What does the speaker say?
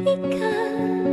一个。